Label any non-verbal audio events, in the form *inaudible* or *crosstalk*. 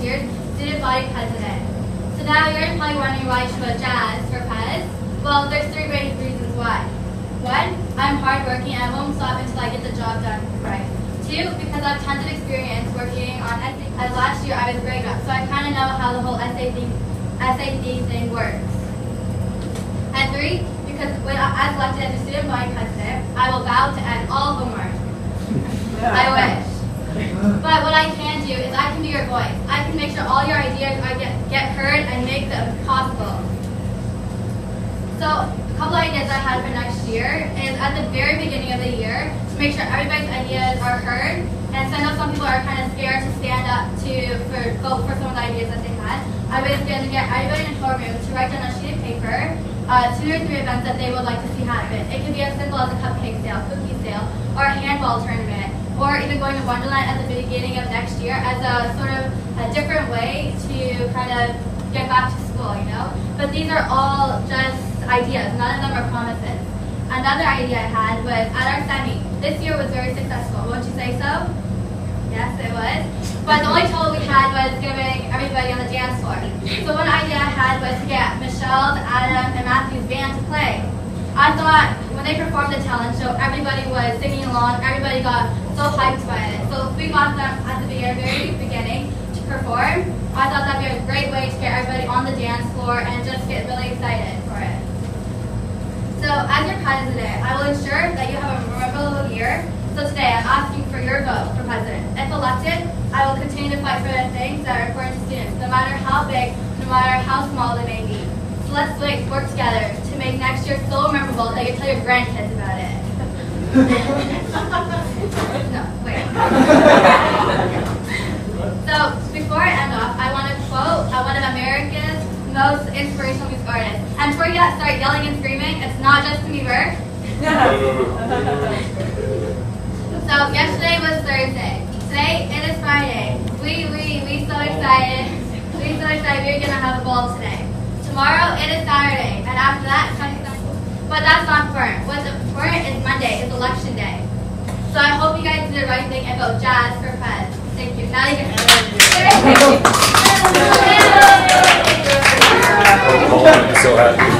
year's student body president. So now you're probably wondering why I chose Jazz for Pez. Well, there's three great reasons why. One, I'm hardworking and I won't stop until I get the job done right. Two, because I have tons of experience working on SAC. As uh, last year I was grade rep, so I kind of know how the whole SAC, SAC thing works. And three, because when I, as elected as a student body president, I will vow to end all homework. *laughs* I wish. But what I can do is I can be your voice. Can make sure all your ideas are get, get heard and make them possible. So a couple ideas I had for next year is at the very beginning of the year to make sure everybody's ideas are heard. And so I know some people are kind of scared to stand up to for vote for some of the ideas that they had. I was going to get everybody in a room to write down a sheet of paper uh, two or three events that they would like to see happen. It could be as simple as a cupcake sale, cookie sale, or a handball tournament, or even going to Wonderland at the beginning of next year as a sort of a different way to kind of get back to school, you know? But these are all just ideas. None of them are promises. Another idea I had was at our semi. This year was very successful. Won't you say so? Yes, it was. But the only toll we had was giving everybody on the dance floor. So one idea I had was to get Michelle's, Adam, and Matthew's band to play. I thought they performed the talent show, everybody was singing along, everybody got so hyped by it. So we got them at the very, very beginning to perform, I thought that'd be a great way to get everybody on the dance floor and just get really excited for it. So as your president, I will ensure that you have a memorable year. So today I'm asking for your vote for president. If elected, I will continue to fight for the things that are important to students, no matter how big, no matter how small they may be. So let's like, work together to make next year so memorable that you tell your grandkids about it. *laughs* no, wait. *laughs* so before I end off, I want to quote uh, one of America's most inspirational music artists. And before you start yelling and screaming, it's not Justin Bieber. *laughs* so yesterday was Thursday. Today it is Friday. We we we so excited. We so excited we're gonna have a ball today. Tomorrow it is Saturday, and after that, Sunday. But that's not important. What's important is Monday, It's election day. So I hope you guys did the right thing and vote Jazz for Pez. Thank you. Now you can. so happy.